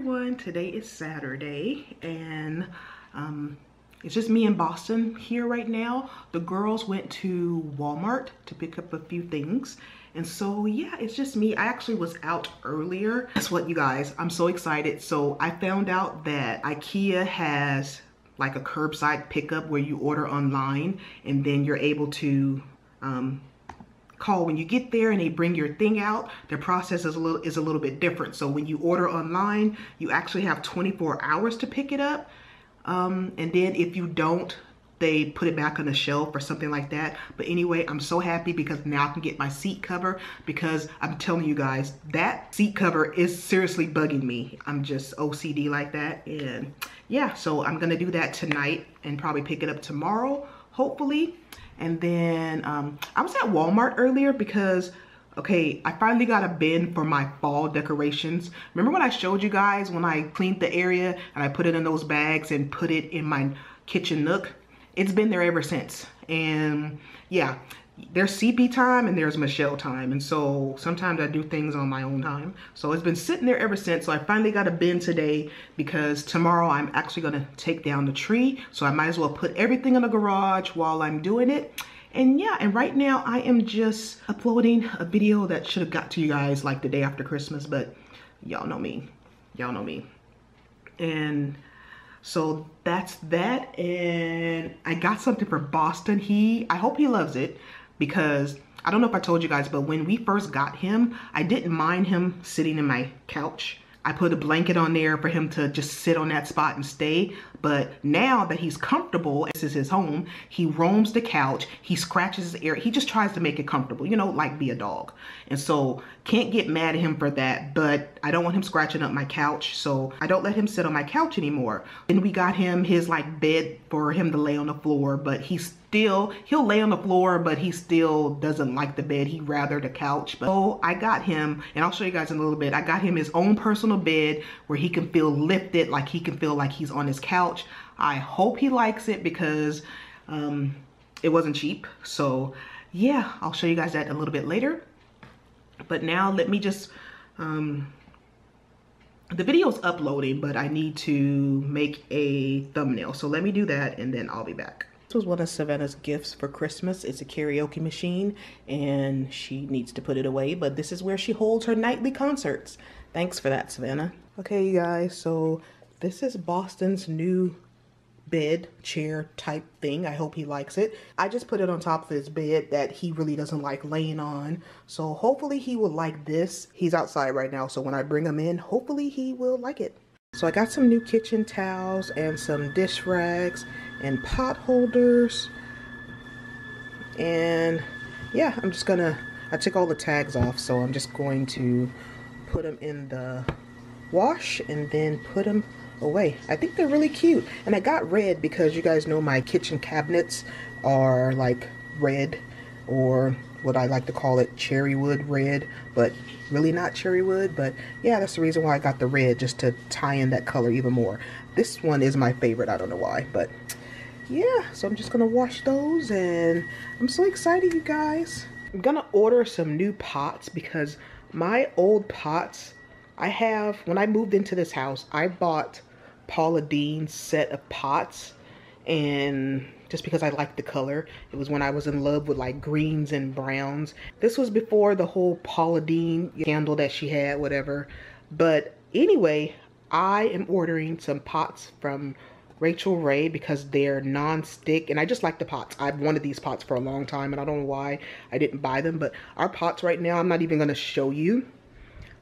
everyone today is saturday and um, it's just me in boston here right now. The girls went to walmart to pick up a few things and so yeah it's just me. I actually was out earlier. That's what you guys? I'm so excited. So i found out that ikea has like a curbside pickup where you order online and then you're able to um, call. When you get there and they bring your thing out the process is a little is a little bit different. So when you order online you actually have 24 hours to pick it up. Um, and then if you don't they put it back on the shelf or something like that. But anyway i'm so happy because now i can get my seat cover because i'm telling you guys that seat cover is seriously bugging me. I'm just ocd like that. And yeah so i'm gonna do that tonight and probably pick it up tomorrow hopefully and then um, I was at Walmart earlier because, okay, I finally got a bin for my fall decorations. Remember when I showed you guys when I cleaned the area and I put it in those bags and put it in my kitchen nook? It's been there ever since. And yeah, there's CP time and there's Michelle time. And so sometimes I do things on my own time. So it's been sitting there ever since. So I finally got a bin today because tomorrow I'm actually gonna take down the tree. So I might as well put everything in the garage while I'm doing it. And yeah, and right now I am just uploading a video that should have got to you guys like the day after Christmas, but y'all know me. Y'all know me. And so that's that. And I got something for Boston. He, I hope he loves it because I don't know if I told you guys, but when we first got him, I didn't mind him sitting in my couch. I put a blanket on there for him to just sit on that spot and stay. But now that he's comfortable, this is his home, he roams the couch, he scratches his ear, he just tries to make it comfortable, you know, like be a dog. And so can't get mad at him for that, but I don't want him scratching up my couch, so I don't let him sit on my couch anymore. Then we got him his like bed for him to lay on the floor, but he's still, he'll lay on the floor, but he still doesn't like the bed. He'd rather the couch. But so I got him, and I'll show you guys in a little bit, I got him his own personal bed where he can feel lifted, like he can feel like he's on his couch. I hope he likes it because um, it wasn't cheap. So yeah, I'll show you guys that a little bit later. But now let me just, um, the video's uploading, but I need to make a thumbnail. So let me do that and then I'll be back. This was one of Savannah's gifts for Christmas. It's a karaoke machine and she needs to put it away, but this is where she holds her nightly concerts. Thanks for that, Savannah. Okay, you guys, so this is Boston's new bed chair type thing. I hope he likes it. I just put it on top of his bed that he really doesn't like laying on. So hopefully he will like this. He's outside right now, so when I bring him in, hopefully he will like it. So I got some new kitchen towels and some dish rags and pot holders. And yeah, I'm just gonna, I took all the tags off, so I'm just going to put them in the wash and then put them away. I think they're really cute. And I got red because you guys know my kitchen cabinets are like red or what I like to call it cherry wood red, but really not cherry wood. But yeah, that's the reason why I got the red, just to tie in that color even more. This one is my favorite, I don't know why, but yeah, so I'm just gonna wash those and I'm so excited, you guys. I'm gonna order some new pots because my old pots, I have, when I moved into this house, I bought Paula Deen's set of pots and just because I liked the color. It was when I was in love with like greens and browns. This was before the whole Paula Deen scandal that she had, whatever. But anyway, I am ordering some pots from Rachael Ray because they're non-stick and I just like the pots. I've wanted these pots for a long time and I don't know why I didn't buy them. But our pots right now, I'm not even going to show you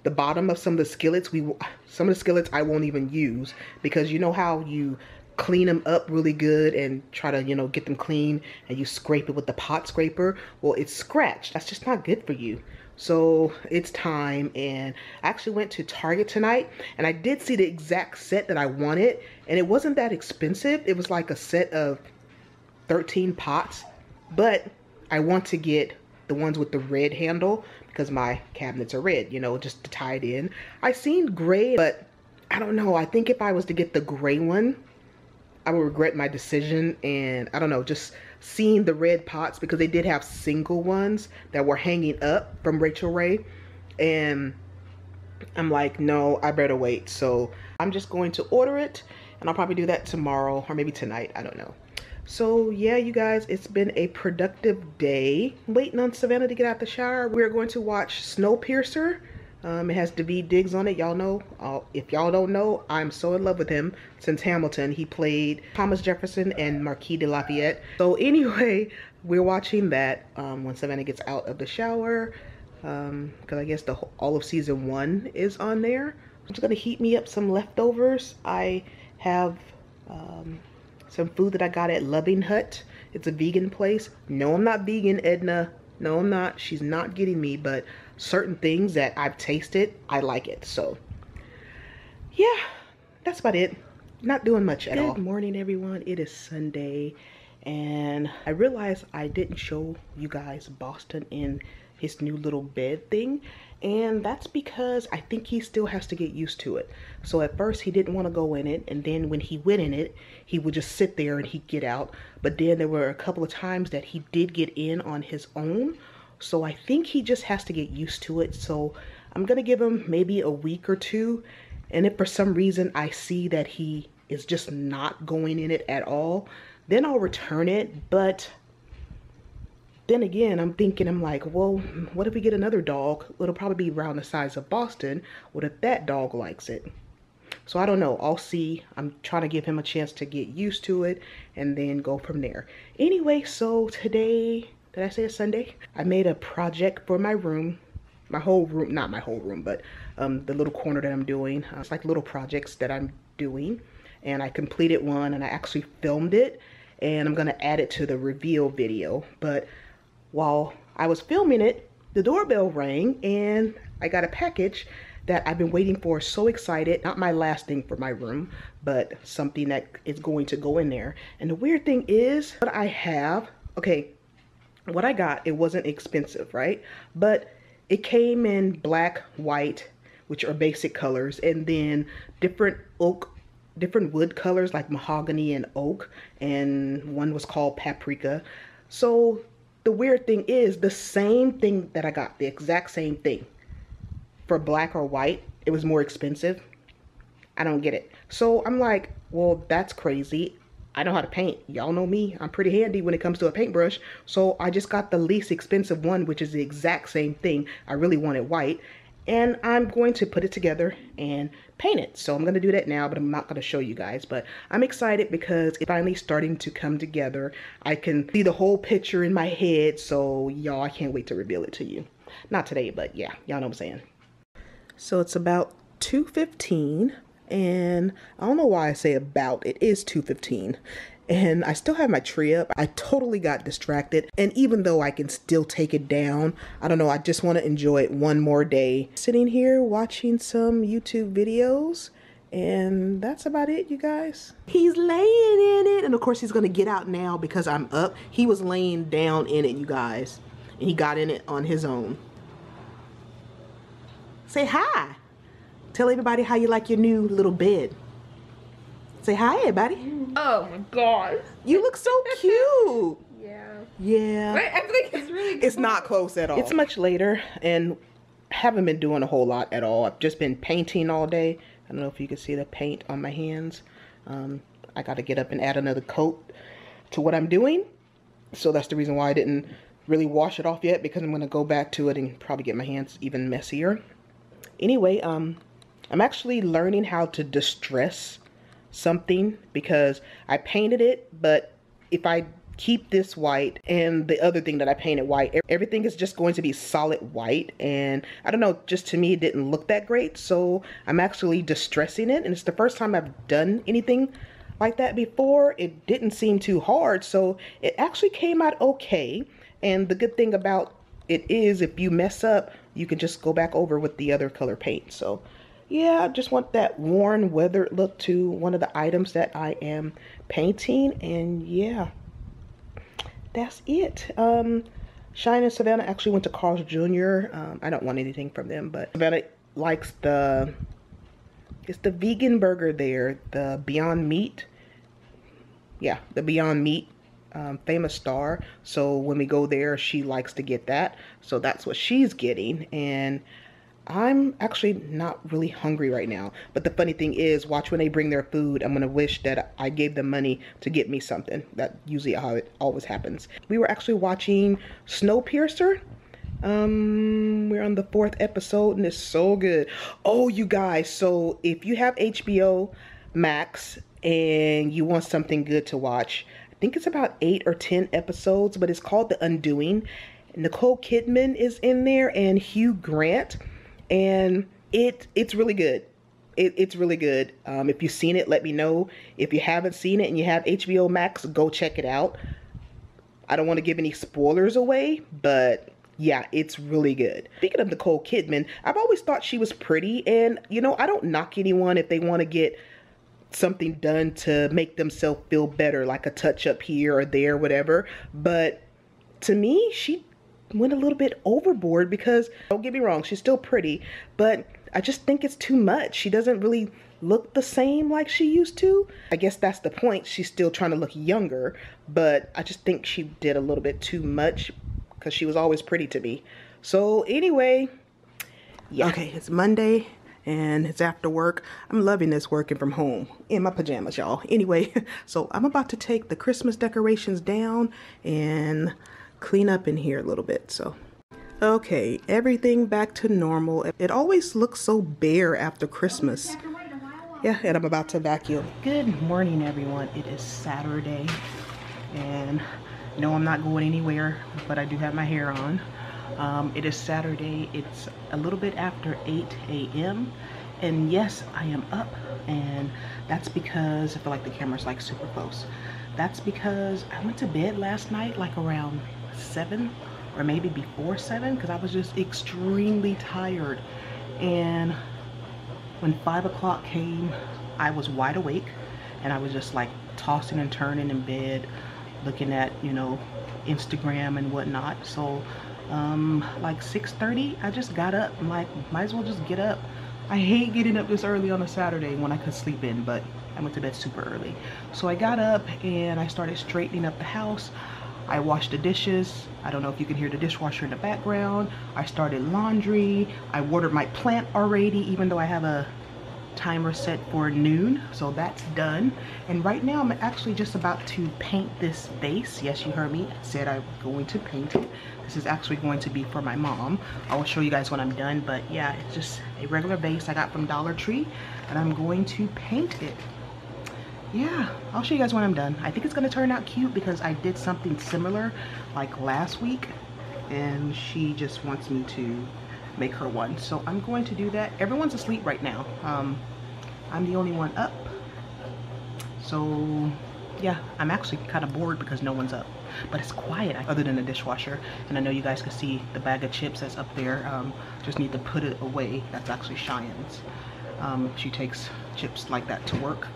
the bottom of some of the skillets we some of the skillets I won't even use because you know how you clean them up really good and try to you know get them clean and you scrape it with the pot scraper well it's scratched that's just not good for you so it's time and I actually went to Target tonight and I did see the exact set that I wanted and it wasn't that expensive it was like a set of 13 pots but I want to get the ones with the red handle because my cabinets are red, you know, just to tie it in. I seen gray, but I don't know. I think if I was to get the gray one, I would regret my decision. And I don't know, just seeing the red pots because they did have single ones that were hanging up from Rachael Ray. And I'm like, no, I better wait. So I'm just going to order it and I'll probably do that tomorrow or maybe tonight. I don't know. So yeah, you guys, it's been a productive day. waiting on Savannah to get out the shower. We're going to watch Snowpiercer. Um, it has Daveed Diggs on it. Y'all know, uh, if y'all don't know, I'm so in love with him since Hamilton. He played Thomas Jefferson and Marquis de Lafayette. So anyway, we're watching that um, when Savannah gets out of the shower. Because um, I guess the all of season one is on there. I'm just to heat me up some leftovers. I have um, some food that I got at Loving Hut. It's a vegan place. No, I'm not vegan, Edna. No, I'm not. She's not getting me, but certain things that I've tasted, I like it. So, yeah, that's about it. Not doing much at Good all. Good morning, everyone. It is Sunday, and I realized I didn't show you guys Boston in his new little bed thing and that's because I think he still has to get used to it. So at first he didn't want to go in it and then when he went in it, he would just sit there and he'd get out. But then there were a couple of times that he did get in on his own. So I think he just has to get used to it. So I'm going to give him maybe a week or two. And if for some reason I see that he is just not going in it at all, then I'll return it. But then again, I'm thinking, I'm like, well, what if we get another dog? It'll probably be around the size of Boston. What if that dog likes it? So I don't know. I'll see. I'm trying to give him a chance to get used to it and then go from there. Anyway, so today, did I say it's Sunday? I made a project for my room. My whole room, not my whole room, but um, the little corner that I'm doing. Uh, it's like little projects that I'm doing. And I completed one and I actually filmed it. And I'm going to add it to the reveal video. But while I was filming it, the doorbell rang and I got a package that I've been waiting for, so excited. Not my last thing for my room, but something that is going to go in there. And the weird thing is, what I have, okay, what I got, it wasn't expensive, right? But it came in black, white, which are basic colors, and then different oak, different wood colors like mahogany and oak, and one was called paprika. So the weird thing is the same thing that I got, the exact same thing for black or white, it was more expensive. I don't get it. So I'm like, well, that's crazy. I know how to paint. Y'all know me. I'm pretty handy when it comes to a paintbrush. So I just got the least expensive one, which is the exact same thing. I really wanted white and I'm going to put it together and paint it. So I'm to do that now, but I'm not to show you guys. But I'm excited because it's finally starting to come together. I can see the whole picture in my head. So y'all, I can't wait to reveal it to you. Not today, but yeah, y'all know what I'm saying. So it's about 2.15 and I don't know why I say about, it is 2.15 and I still have my tree up. I totally got distracted. And even though I can still take it down, I don't know, I just want to enjoy it one more day. Sitting here watching some YouTube videos. And that's about it, you guys. He's laying in it. And of course, he's going to get out now because I'm up. He was laying down in it, you guys. And he got in it on his own. Say hi. Tell everybody how you like your new little bed. Say hi, everybody. Oh my god. You look so cute. yeah. Yeah. Wait, I think it's really It's not close at all. It's much later and haven't been doing a whole lot at all. I've just been painting all day. I don't know if you can see the paint on my hands. Um, I got to get up and add another coat to what I'm doing. So that's the reason why I didn't really wash it off yet because I'm going to go back to it and probably get my hands even messier. Anyway, um, I'm actually learning how to distress something because I painted it, but if I keep this white and the other thing that I painted white, everything is just going to be solid white. And I don't know, just to me, it didn't look that great. So I'm actually distressing it. And it's the first time I've done anything like that before. It didn't seem too hard. So it actually came out okay. And the good thing about it is if you mess up, you can just go back over with the other color paint. So yeah, I just want that worn, weathered look to one of the items that I am painting. And yeah, that's it. Um, Cheyenne and Savannah actually went to Carl's Jr. Um, I don't want anything from them, but Savannah likes the, it's the vegan burger there, the Beyond Meat. Yeah, the Beyond Meat um, famous star. So when we go there, she likes to get that. So that's what she's getting. And I'm actually not really hungry right now. But the funny thing is, watch when they bring their food, I'm gonna wish that I gave them money to get me something. That usually how it always happens. We were actually watching Snowpiercer. Um, we're on the fourth episode and it's so good. Oh, you guys, so if you have HBO Max and you want something good to watch, I think it's about eight or 10 episodes, but it's called The Undoing. Nicole Kidman is in there and Hugh Grant and it it's really good. It, it's really good. Um, if you've seen it, let me know. If you haven't seen it and you have HBO Max, go check it out. I don't want to give any spoilers away, but yeah, it's really good. Speaking of Nicole Kidman, I've always thought she was pretty, and you know, I don't knock anyone if they want to get something done to make themselves feel better, like a touch up here or there, whatever. But to me, she went a little bit overboard because don't get me wrong, she's still pretty, but I just think it's too much. She doesn't really look the same like she used to. I guess that's the point. She's still trying to look younger, but I just think she did a little bit too much because she was always pretty to me. So anyway, yeah. Okay, it's Monday and it's after work. I'm loving this working from home in my pajamas, y'all. Anyway, so I'm about to take the Christmas decorations down and clean up in here a little bit. So, okay, everything back to normal. It always looks so bare after Christmas. Yeah, and I'm about to vacuum. Good morning, everyone. It is Saturday, and no, I'm not going anywhere, but I do have my hair on. Um, it is Saturday. It's a little bit after 8 a.m. And yes, I am up, and that's because I feel like the camera's like super close. That's because I went to bed last night like around seven or maybe before seven because I was just extremely tired. And when five o'clock came, I was wide awake and I was just like tossing and turning in bed, looking at, you know, Instagram and whatnot. So um, like 6.30, I just got up. I'm like, might as well just get up. I hate getting up this early on a Saturday when I could sleep in, but I went to bed super early. So I got up and I started straightening up the house. I washed the dishes. I don't know if you can hear the dishwasher in the background. I started laundry. I watered my plant already, even though I have a timer set for noon. So that's done. And right now I'm actually just about to paint this base. Yes, you heard me. I said I'm going to paint it. This is actually going to be for my mom. I will show you guys when I'm done. But yeah, it's just a regular base I got from Dollar Tree. And I'm going to paint it yeah i'll show you guys when i'm done. I think it's gonna turn out cute because i did something similar like last week and she just wants me to make her one. So i'm going to do that. Everyone's asleep right now. Um i'm the only one up. So yeah i'm actually kind of bored because no one's up. But it's quiet other than the dishwasher. And i know you guys can see the bag of chips that's up there. Um, just need to put it away. That's actually cheyenne's. Um, she takes chips like that to work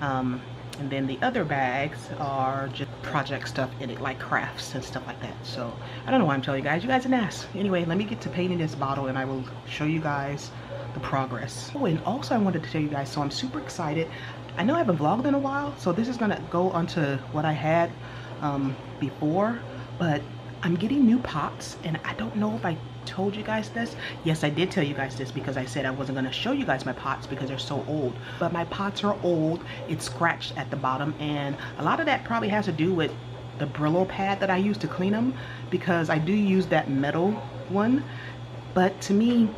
um, and then the other bags are just project stuff in it, like crafts and stuff like that. So I don't know why I'm telling you guys. You guys an ass. Anyway, let me get to painting this bottle and I will show you guys the progress. Oh, and also I wanted to tell you guys, so I'm super excited. I know I haven't vlogged in a while, so this is gonna go onto what I had um, before, but I'm getting new pots and I don't know if I told you guys this. Yes, I did tell you guys this because I said I wasn't gonna show you guys my pots because they're so old. But my pots are old, it's scratched at the bottom and a lot of that probably has to do with the Brillo pad that I use to clean them because I do use that metal one. But to me,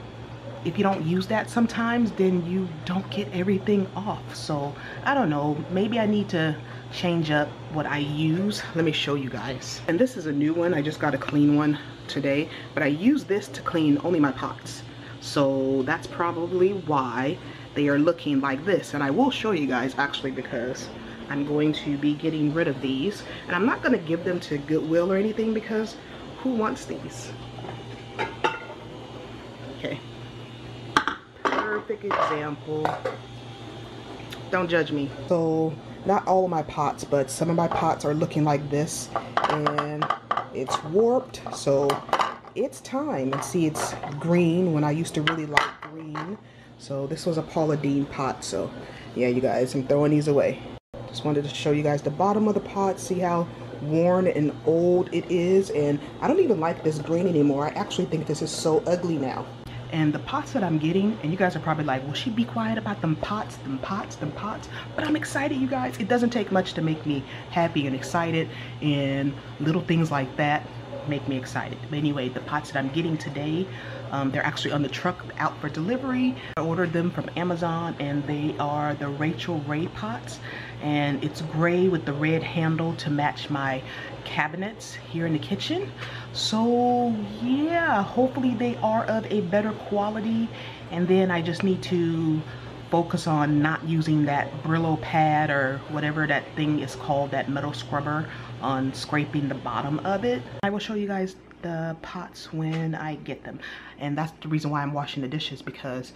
if you don't use that sometimes, then you don't get everything off. So I don't know, maybe I need to change up what I use. Let me show you guys. And this is a new one. I just got a clean one today, but I use this to clean only my pots. So that's probably why they are looking like this. And I will show you guys actually because I'm going to be getting rid of these. And I'm not gonna give them to Goodwill or anything because who wants these? Okay. Perfect example. Don't judge me. So not all of my pots, but some of my pots are looking like this and it's warped. So it's time. And see, it's green when I used to really like green. So this was a Paula Deen pot. So yeah, you guys, I'm throwing these away. Just wanted to show you guys the bottom of the pot, see how worn and old it is. And I don't even like this green anymore. I actually think this is so ugly now. And the pots that I'm getting, and you guys are probably like, will she be quiet about them pots, them pots, them pots? But I'm excited, you guys. It doesn't take much to make me happy and excited. And little things like that make me excited. But anyway, the pots that I'm getting today, um, they're actually on the truck out for delivery. I ordered them from Amazon and they are the Rachael Ray pots. And it's gray with the red handle to match my cabinets here in the kitchen. So yeah, hopefully they are of a better quality. And then I just need to focus on not using that Brillo pad or whatever that thing is called, that metal scrubber on scraping the bottom of it. I will show you guys the pots when I get them. And that's the reason why I'm washing the dishes because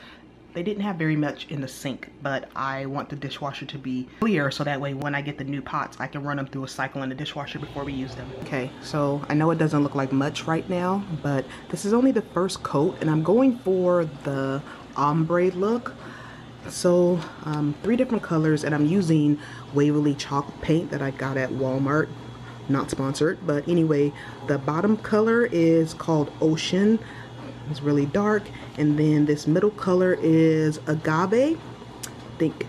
they didn't have very much in the sink, but I want the dishwasher to be clear so that way when I get the new pots, I can run them through a cycle in the dishwasher before we use them. Okay, so I know it doesn't look like much right now, but this is only the first coat and I'm going for the ombre look. So um, three different colors and I'm using Waverly chalk paint that I got at Walmart not sponsored but anyway the bottom color is called ocean it's really dark and then this middle color is agave. I think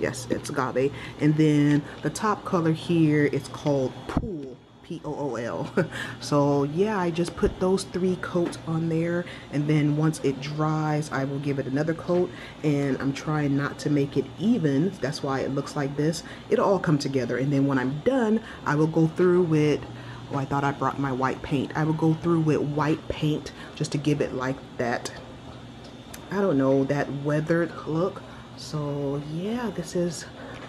yes it's agave. And then the top color here is called pool P-O-O-L so yeah I just put those three coats on there and then once it dries I will give it another coat. And I'm trying not to make it even. That's why it looks like this. It'll all come together and then when I'm done I will go through with oh I thought I brought my white paint. I will go through with white paint just to give it like that I don't know that weathered look. So yeah this is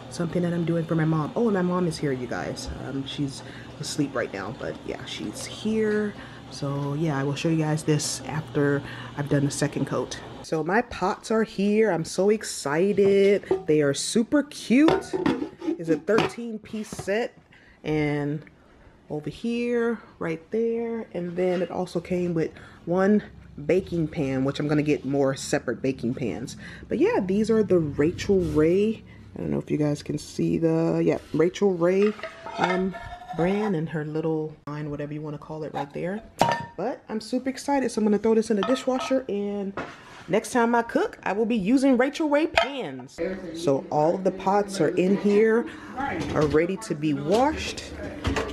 something that I'm doing for my mom. Oh and my mom is here you guys. Um, she's asleep right now but yeah she's here. So yeah I will show you guys this after I've done the second coat. So my pots are here. I'm so excited. They are super cute. It's a 13 piece set and over here right there and then it also came with one baking pan which I'm gonna get more separate baking pans but yeah these are the Rachael Ray I don't know if you guys can see the yeah Rachael Ray um brand and her little line, whatever you want to call it right there. But I'm super excited. So I'm to throw this in the dishwasher and next time I cook, I will be using Rachael Ray pans. So all of the pots are in here, are ready to be washed.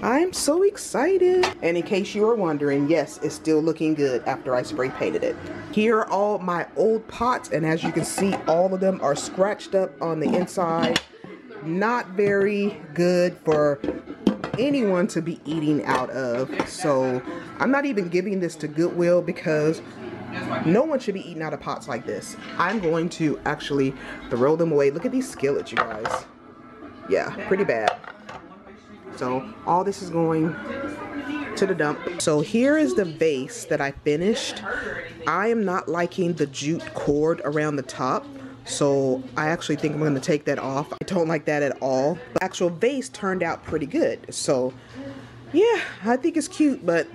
I'm so excited. And in case you were wondering, yes, it's still looking good after I spray painted it. Here are all my old pots and as you can see, all of them are scratched up on the inside. Not very good for anyone to be eating out of. So I'm not even giving this to Goodwill because no one should be eating out of pots like this. I'm going to actually throw them away. Look at these skillets, you guys. Yeah, pretty bad. So all this is going to the dump. So here is the vase that I finished. I am not liking the jute cord around the top. So I actually think I'm going to take that off. I don't like that at all. The actual vase turned out pretty good. So yeah, I think it's cute, but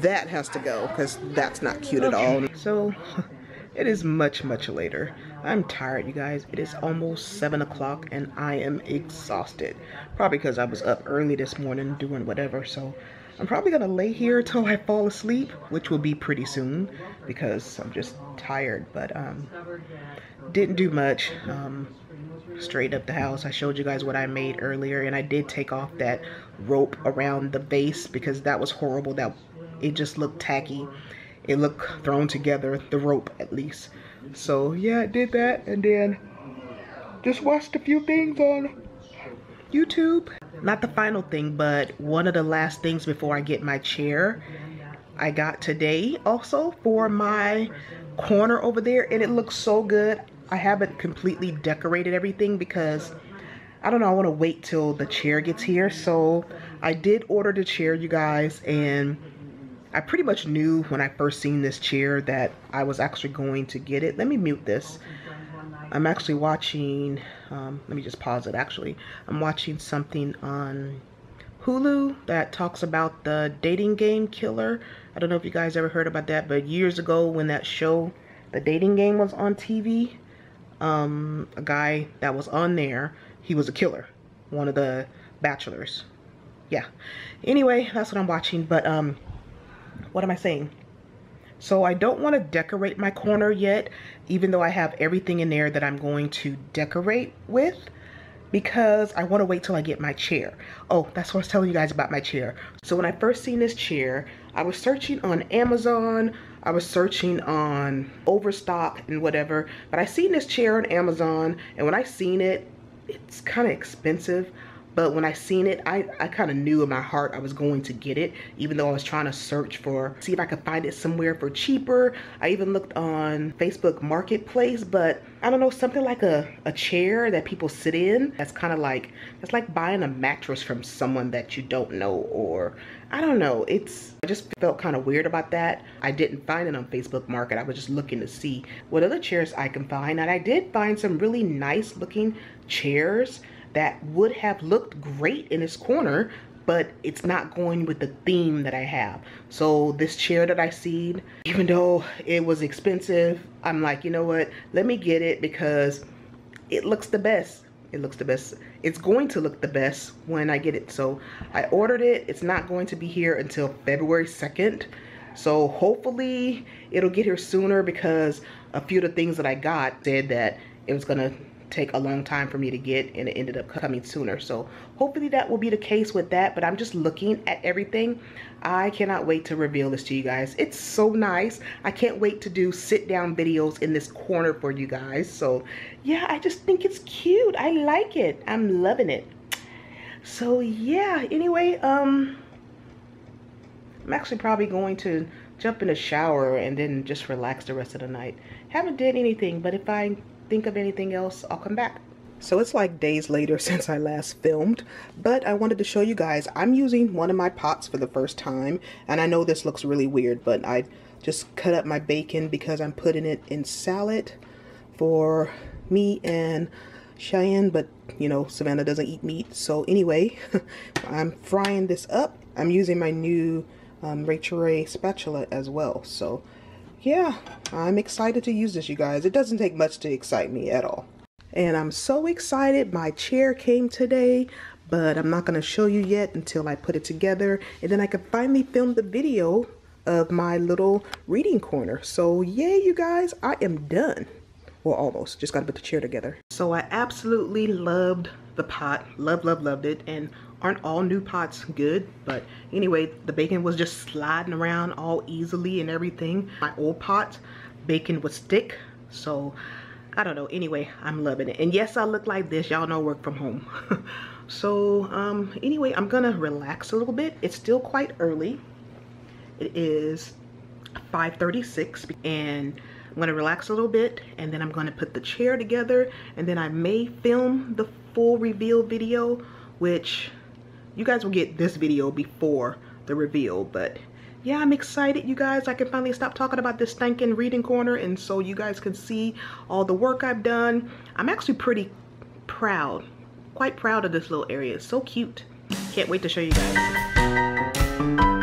that has to go because that's not cute at all. So it is much, much later. I'm tired, you guys. It is almost 7 o'clock and I am exhausted. Probably because I was up early this morning doing whatever. So I'm probably going to lay here till I fall asleep, which will be pretty soon because I'm just tired. But um, didn't do much. Um, straight up the house. I showed you guys what I made earlier and I did take off that rope around the base because that was horrible. That It just looked tacky. It looked thrown together, the rope at least. So yeah, I did that and then just watched a few things on YouTube. Not the final thing, but one of the last things before I get my chair I got today also for my corner over there and it looks so good. I haven't completely decorated everything because I don't know, I want to wait till the chair gets here. So I did order the chair, you guys, and I pretty much knew when I first seen this chair that I was actually going to get it. Let me mute this. I'm actually watching, um, let me just pause it actually. I'm watching something on Hulu that talks about the dating game killer. I don't know if you guys ever heard about that, but years ago when that show, the dating game was on TV, um, a guy that was on there, he was a killer. One of the bachelors. Yeah. Anyway, that's what I'm watching. But, um, what am I saying? So I don't want to decorate my corner yet, even though I have everything in there that I'm going to decorate with because I want to wait till I get my chair. Oh, that's what I was telling you guys about my chair. So when I first seen this chair, I was searching on Amazon, I was searching on Overstock and whatever, but I seen this chair on Amazon and when I seen it, it's kind of expensive but when I seen it, I, I kind of knew in my heart I was going to get it, even though I was trying to search for, see if I could find it somewhere for cheaper. I even looked on Facebook Marketplace, but I don't know, something like a, a chair that people sit in. That's kind of like, it's like buying a mattress from someone that you don't know or I don't know. It's, I just felt kind of weird about that. I didn't find it on Facebook Market. I was just looking to see what other chairs I can find. And I did find some really nice looking chairs that would have looked great in this corner, but it's not going with the theme that I have. So this chair that I seen, even though it was expensive, I'm like, you know what? Let me get it because it looks the best. It looks the best. It's going to look the best when I get it. So I ordered it. It's not going to be here until February 2nd. So hopefully it'll get here sooner because a few of the things that I got said that it was gonna take a long time for me to get and it ended up coming sooner. So hopefully that will be the case with that, but I'm just looking at everything. I cannot wait to reveal this to you guys. It's so nice. I can't wait to do sit down videos in this corner for you guys. So yeah, I just think it's cute. I like it. I'm loving it. So yeah, anyway, um, I'm actually probably going to jump in a shower and then just relax the rest of the night. Haven't did anything, but if I think of anything else, I'll come back. So it's like days later since I last filmed, but I wanted to show you guys, I'm using one of my pots for the first time, and I know this looks really weird, but I just cut up my bacon because I'm putting it in salad for me and Cheyenne, but you know, Savannah doesn't eat meat. So anyway, I'm frying this up. I'm using my new um, Rachael Ray spatula as well. So yeah, I'm excited to use this, you guys. It doesn't take much to excite me at all. And I'm so excited. My chair came today, but I'm not going to show you yet until I put it together. And then I can finally film the video of my little reading corner. So yay, you guys, I am done. Well, almost. Just got to put the chair together. So I absolutely loved the pot. Love, love, loved it. And aren't all new pots good but anyway the bacon was just sliding around all easily and everything. My old pot bacon would stick so I don't know. Anyway I'm loving it. And yes I look like this. Y'all know work from home. So um anyway I'm gonna relax a little bit. It's still quite early. It is 5:36, and I'm gonna relax a little bit and then I'm gonna put the chair together and then I may film the full reveal video which you guys will get this video before the reveal but yeah i'm excited you guys. I can finally stop talking about this stinking reading corner and so you guys can see all the work i've done. I'm actually pretty proud quite proud of this little area. It's so cute. Can't wait to show you guys